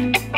Bye.